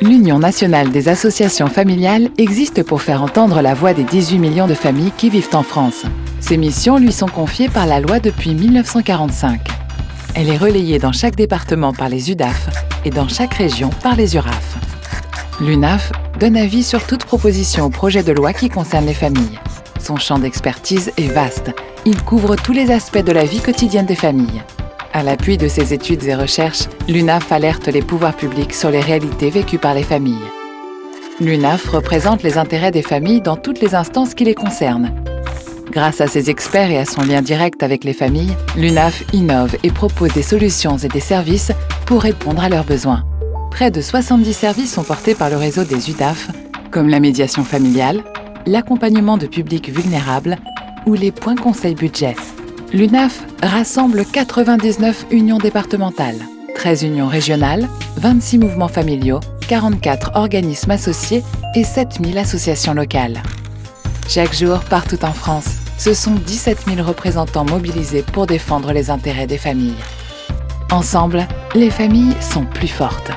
L'Union nationale des associations familiales existe pour faire entendre la voix des 18 millions de familles qui vivent en France. Ces missions lui sont confiées par la loi depuis 1945. Elle est relayée dans chaque département par les UDAF et dans chaque région par les URAF. L'UNAF donne avis sur toute proposition ou projet de loi qui concerne les familles. Son champ d'expertise est vaste. Il couvre tous les aspects de la vie quotidienne des familles. À l'appui de ses études et recherches, l'UNAF alerte les pouvoirs publics sur les réalités vécues par les familles. L'UNAF représente les intérêts des familles dans toutes les instances qui les concernent. Grâce à ses experts et à son lien direct avec les familles, l'UNAF innove et propose des solutions et des services pour répondre à leurs besoins. Près de 70 services sont portés par le réseau des UDAF, comme la médiation familiale, l'accompagnement de publics vulnérables ou les points conseil budget. L'UNAF rassemble 99 unions départementales, 13 unions régionales, 26 mouvements familiaux, 44 organismes associés et 7000 associations locales. Chaque jour, partout en France, ce sont 17 000 représentants mobilisés pour défendre les intérêts des familles. Ensemble, les familles sont plus fortes.